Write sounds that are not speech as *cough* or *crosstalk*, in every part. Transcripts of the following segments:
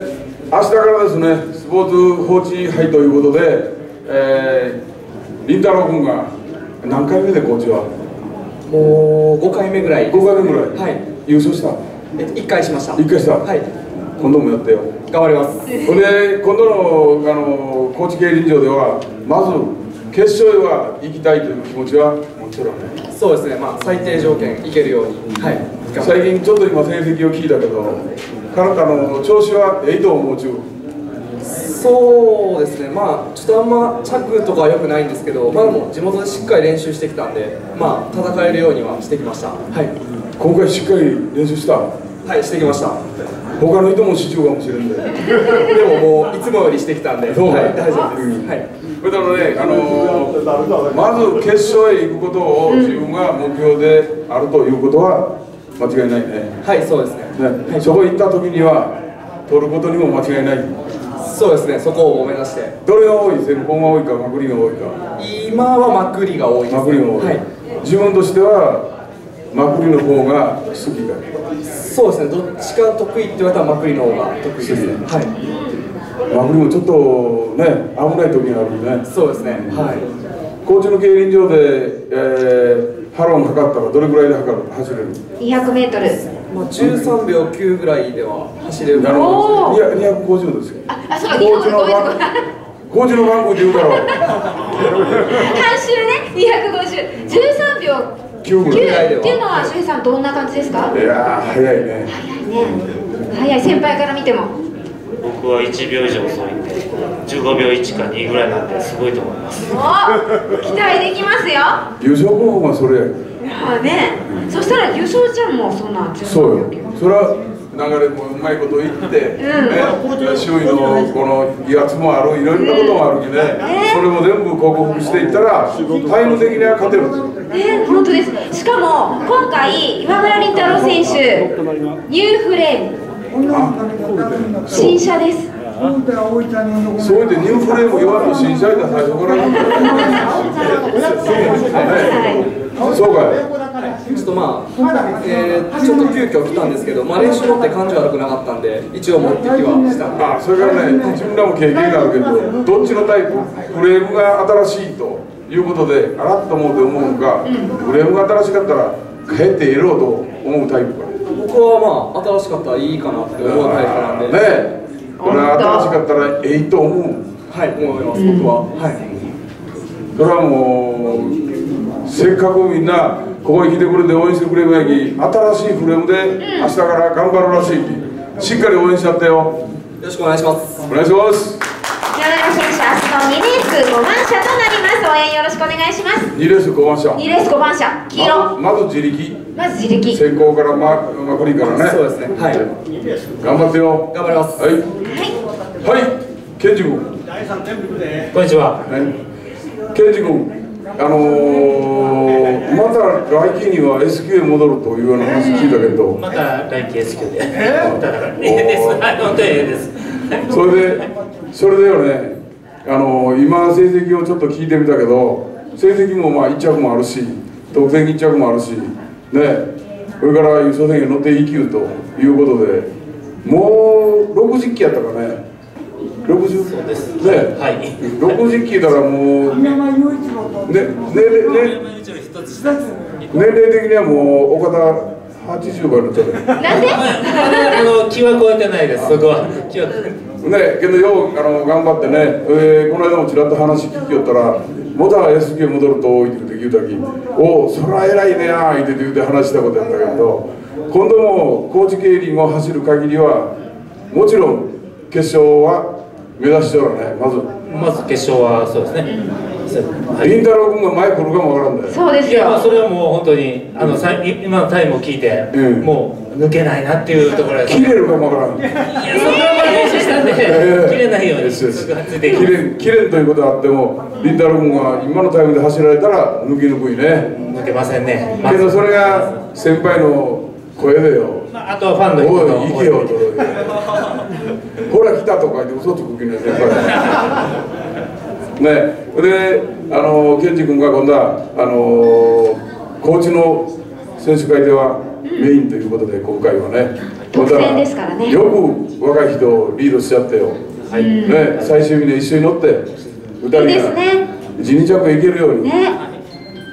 明日からですね、スポーツ放置杯ということで、えー、凛太郎君が何回目でコーチは？もう5回目ぐらい ?5 回目ぐらい、はい。優勝した？えっと1回しました。1回した、はい。今度もやってよ。頑張ります。ほんで今度のあの高知競輪場ではまず決勝へは行きたいという気持ちはもちろんね。そうですね。まあ最低条件いけるように。はい。最近ちょっと今成績を聞いたけど彼方の調子はええと思う中そうですね。まあちょっとあんま着とかは良くないんですけどまあでも地元でしっかり練習してきたんでまあ戦えるようにはしてきました。はい。今回しっかり練習した？はいしてきました。他の人も支柱かもしれんで。でももういつもよりしてきたんでそう。はい大丈夫です、うん。はい。それからね、あのーまず決勝へ行くことを自分が目標であるということは間違いないね。はいそうですね。ね、そこ行った時には取ることにも間違いない。そうですね。そこを目指して。どれが多い先行が多いかまくりが多いか。今はまくりが多いまくりが多い、はい。自分としてはまくりの方が好きか。そうですね。どっちか得意って言われたらまくりの方が得意ですね。はい。まくりもちょっとね危ない時があるよね。そうですね。はい。高知の競輪場で、えー、ハロン測ったらどれぐらいで測る走れる200メートル。まあ、13秒9ぐらいでは走れる。なるほいや250ですよ。あ、あ、そうか、日本高知のごめんなさい。高知の番号で言うだろう半周ね、250、13秒9 9ぐらい。っていうのは、周平さんどんな感じですか？いやー早いね。早いね。早い。先輩から見ても。僕は1秒以上遅いんで15秒1か2ぐらいなんですごいと思います。お、期待できますよ。優勝候補がそれや。いやね、そしたら優勝じゃんもうそんな13そうよ。秒9。それは流れもうまいこと言って、うん。ね、周囲のこの威圧もあるいろんなこともあるきね、それも全部克服していったらタイム的には勝てるね、本当です。しかも今回岩村凛太郎選手、ニューフレーム新車です。そういってニューフレーム言わんと新車やったら最初から言うんだよねそうかいちょっとまあ、えー、ちょっと急遽来たんですけど、まあ、練習って感じ悪くなかったん。で一応持ってきはしたんであそれからね自分らも経験があるけどどっちのタイプフレームが新しいということであらっと思うて思うのか、フレームが新しかったらかえってやろうと思うタイプか僕はまあ新しかったらいいかなって思うタイプなんで、ねえ。これは新しかったらええと思う。はい思います僕は、はい。それはもうせっかくみんなここに来てくれて応援してくれるやき新しいフレームで明日から頑張るらしい。きしっかり応援しちゃってよ。よろしくお願いします。お願いします。岩村選手、明日の2レース5番車となります。応援よろしくお願いします。2レース5番車。2レース5番車、黄色。まず自力。まず自力。先行からままくりからね。そうですね。はい。頑張ってよ。頑張ります。はい。はい。はい。ケンジ君。こんにちは。ねケンジ君あのー、また来季には S q へ戻るというような話聞いたけど。また来期 S 級で。だからえ *laughs* えです。はい本当にええです。それでそれでよねあの今成績をちょっと聞いてみたけど成績もまあ1着もあるし得点1着もあるしね。それから優勝戦に乗って E 級ということでもう60期やったかね。60そうです。ね。はい。60期だからもうねねね年齢的にはもう岡田80倍のちなんで？あの気は超えてないです。そこは気は。ねけどようあの頑張ってね、えーこの間もちらっと話聞きよったら「また S 級戻ると」って言うたき「おおそら偉いねや」って言うて話したことやったけど今度も高知競輪を走る限りはもちろん決勝は目指しておらねまず。まず決勝はそうですねはい。凛太郎君が前来るかもわからんだよ。そうですいやまあよ。それはもう本当にあのさい今のタイムを聞いて、うん。もう抜けないなっていうところです切れるかもわからん。いやそこは練習したんで、切れないようにすぐ切れん切れんということはあっても凛太郎君が今のタイムで走られたら抜きにくいね。抜けませんね、まけどそれが先輩の声でよ。まあ、あとはファンの人おのい行けよとほら来たとか言って嘘つく気ね先輩ねであのケンジ君が今度はあの高知の選手会ではメインということで今回はね特選ですからねよく若い人をリードしちゃってよ、はい、ね、最終日に一緒に乗って2人がね一日着行けるように、ね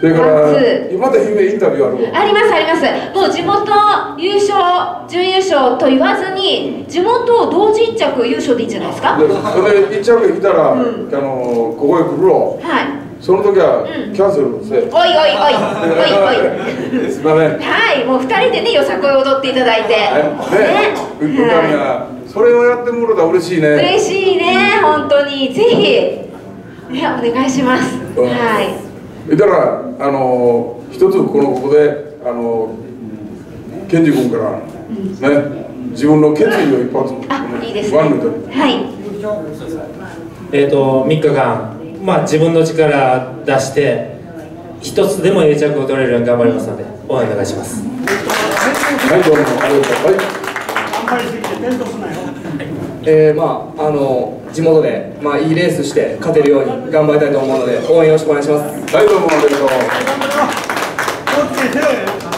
それから夏また姫インタビューあるわ。ありますあります。もう地元優勝準優勝と言わずに地元同時一着優勝でいいんじゃないですか？でそれで一着来たら、あのここへ来るろはい。その時はうん。キャンセルせ、おいおいおいおいおい。*laughs* すいません。ねはいもう二人でねよさこい踊っていただいて。ね。うっかりがそれをやってもらったら嬉しいね。嬉しいね本当に。ぜひ。ねお願いします。うん。はいだからあの一つこのここであのケンジ君からね自分の決意を一発あいいですね。はい。えっ、と3日間まあ自分の力出して一つでも英着を取れるように頑張りますので応援お願いします。はいどうもありがとう。はいえー、まああの地元で、まあ、いいレースして勝てるように頑張りたいと思うので応援よろしくお願いします。はいどうもありがとう。